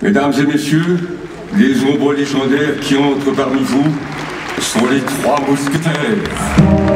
Mesdames et messieurs, les ombres légendaires qui entrent parmi vous sont les trois mousquetaires.